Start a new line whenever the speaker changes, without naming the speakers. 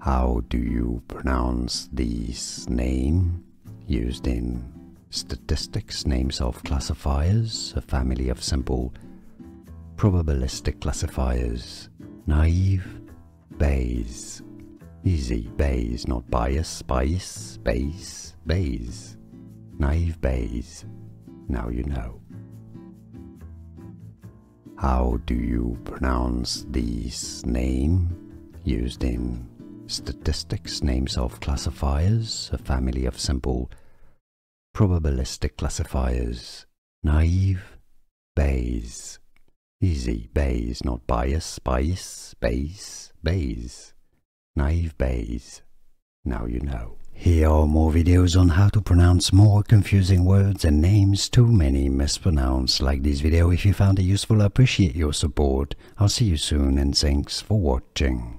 How do you pronounce this name used in statistics, names of classifiers, a family of simple probabilistic classifiers, naive, Bayes. Easy, Bayes, not bias, bias, Bayes, Bayes. Naive Bayes. Now you know. How do you pronounce this name used in statistics, names of classifiers, a family of simple probabilistic classifiers, naive, Bayes. Easy, Bayes, not bias, bias, Bayes, Bayes. Naive Bayes. Now you know. Here are more videos on how to pronounce more confusing words and names too many mispronounced. Like this video if you found it useful, I appreciate your support. I'll see you soon and thanks for watching.